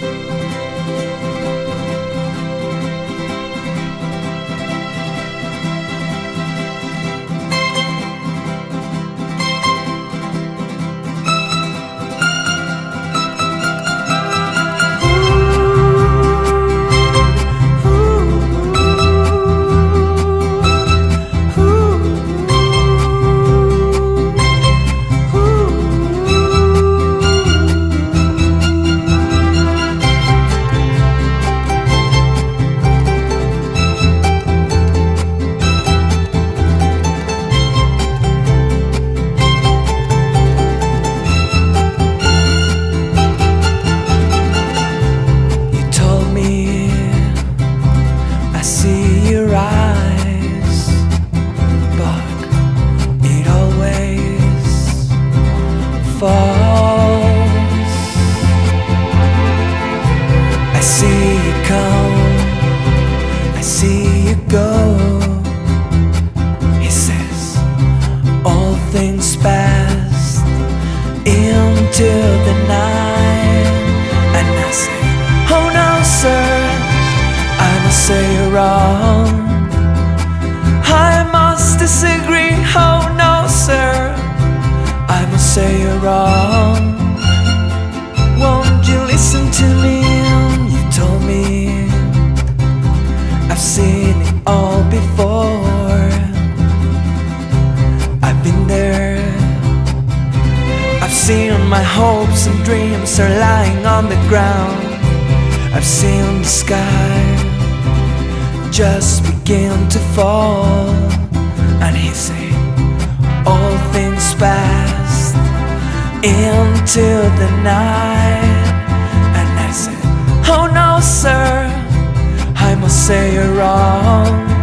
You see you come, I see you go. He says all things past into the night, and I say, Oh no, sir, I must say you're wrong. I must disagree. Oh no, sir, I must say you're wrong. Won't you listen to me? I've seen it all before. I've been there. I've seen my hopes and dreams are lying on the ground. I've seen the sky just begin to fall. And he said, All things past into the night. And I said, Oh no, sir, say you're wrong.